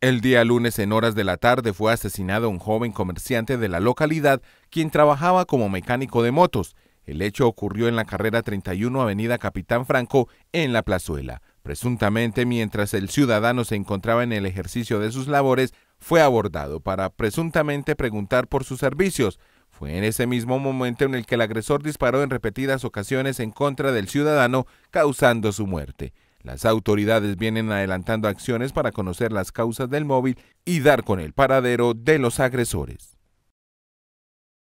El día lunes en horas de la tarde fue asesinado un joven comerciante de la localidad quien trabajaba como mecánico de motos. El hecho ocurrió en la carrera 31 Avenida Capitán Franco en La Plazuela. Presuntamente mientras el ciudadano se encontraba en el ejercicio de sus labores, fue abordado para presuntamente preguntar por sus servicios. Fue en ese mismo momento en el que el agresor disparó en repetidas ocasiones en contra del ciudadano, causando su muerte. Las autoridades vienen adelantando acciones para conocer las causas del móvil y dar con el paradero de los agresores.